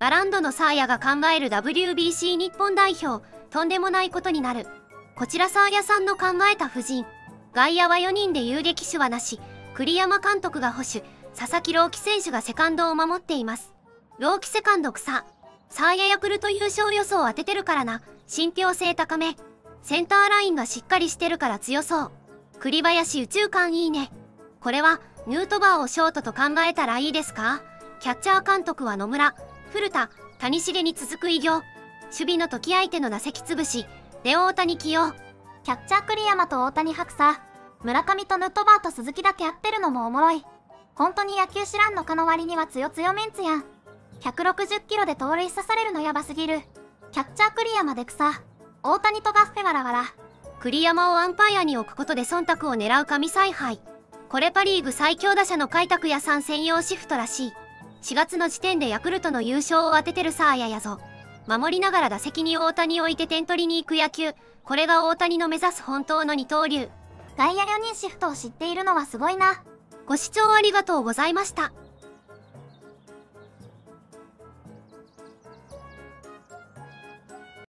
ガランドのサーヤが考える WBC 日本代表、とんでもないことになる。こちらサーヤさんの考えた布陣。外野は4人で有撃手はなし、栗山監督が保守、佐々木朗希選手がセカンドを守っています。朗希セカンド草。サーヤヤクルト優勝予想を当ててるからな。信憑性高め。センターラインがしっかりしてるから強そう。栗林宇宙感いいね。これは、ヌートバーをショートと考えたらいいですか？キャッチャー監督は野村、古田、谷重に続く偉業。守備の時相手の打席潰し、で大谷起用。キャッチャー栗山と大谷白さ。村上とヌートバーと鈴木だけやってるのもおもろい。本当に野球知らんのかの割には強強メンツやん。160キロで盗塁刺されるのやばすぎる。キャッチャー栗山で草。大谷とガッフェガラガラ。栗山をアンパイアに置くことで忖度を狙う神采配。これパリーグ最強打者の開拓屋さん専用シフトらしい。4月の時点でヤクルトの優勝を当ててるサーヤやぞ。守りながら打席に大谷を置いて点取りに行く野球。これが大谷の目指す本当の二刀流。外野4人シフトを知っているのはすごいな。ご視聴ありがとうございました。